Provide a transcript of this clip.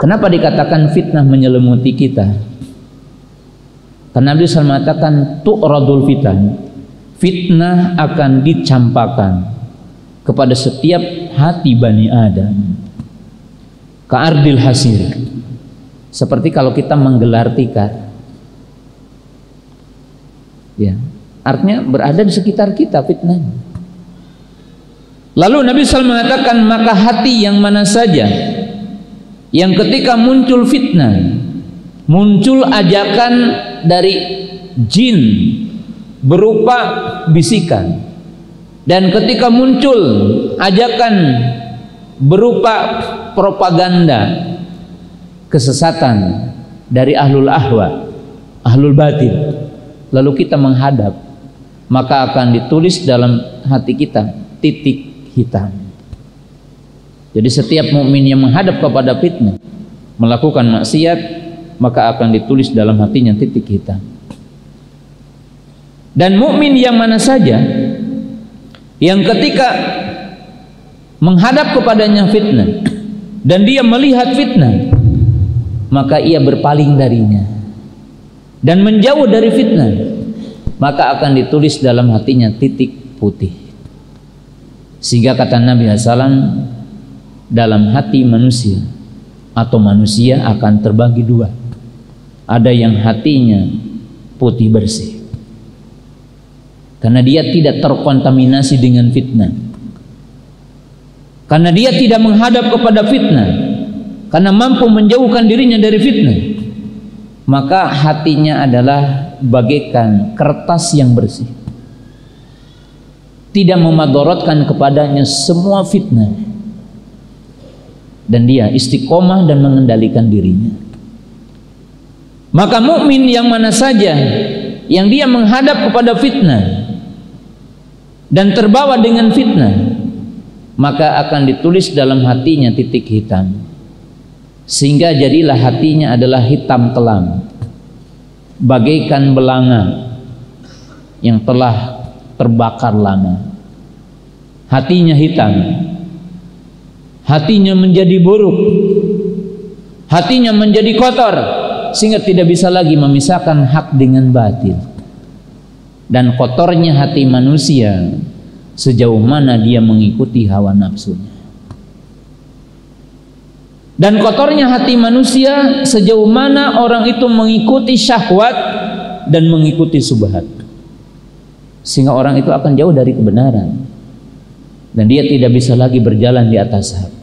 Kenapa dikatakan fitnah menyelimuti kita? Karena Nabi SAW mengatakan tu'radul fitan. Fitnah akan dicampakkan kepada setiap hati Bani Adam. Ka'ardil hasir. Seperti kalau kita menggelar tikar. Ya, artinya berada di sekitar kita fitnah. Lalu Nabi SAW mengatakan maka hati yang mana saja yang ketika muncul fitnah, muncul ajakan dari jin berupa bisikan. Dan ketika muncul ajakan berupa propaganda kesesatan dari ahlul ahwa ahlul batin lalu kita menghadap maka akan ditulis dalam hati kita titik hitam jadi setiap mukmin yang menghadap kepada fitnah melakukan maksiat maka akan ditulis dalam hatinya titik hitam. Dan mukmin yang mana saja yang ketika menghadap kepadanya fitnah dan dia melihat fitnah maka ia berpaling darinya. Dan menjauh dari fitnah maka akan ditulis dalam hatinya titik putih. Sehingga kata Nabi SAW dalam hati manusia atau manusia akan terbagi dua. Ada yang hatinya putih bersih karena dia tidak terkontaminasi dengan fitnah. Karena dia tidak menghadap kepada fitnah karena mampu menjauhkan dirinya dari fitnah maka hatinya adalah bagaikan kertas yang bersih. Tidak memadorotkan kepadanya semua fitnah dan dia istiqomah dan mengendalikan dirinya. Maka mukmin yang mana saja yang dia menghadap kepada fitnah dan terbawa dengan fitnah maka akan ditulis dalam hatinya titik hitam. Sehingga jadilah hatinya adalah hitam kelam. Bagaikan belanga yang telah terbakar lama. Hatinya hitam hatinya menjadi buruk. Hatinya menjadi kotor. Sehingga tidak bisa lagi memisahkan hak dengan batil. Dan kotornya hati manusia sejauh mana dia mengikuti hawa nafsunya. Dan kotornya hati manusia sejauh mana orang itu mengikuti syahwat dan mengikuti subhat. Sehingga orang itu akan jauh dari kebenaran. Dan dia tidak bisa lagi berjalan di atas hak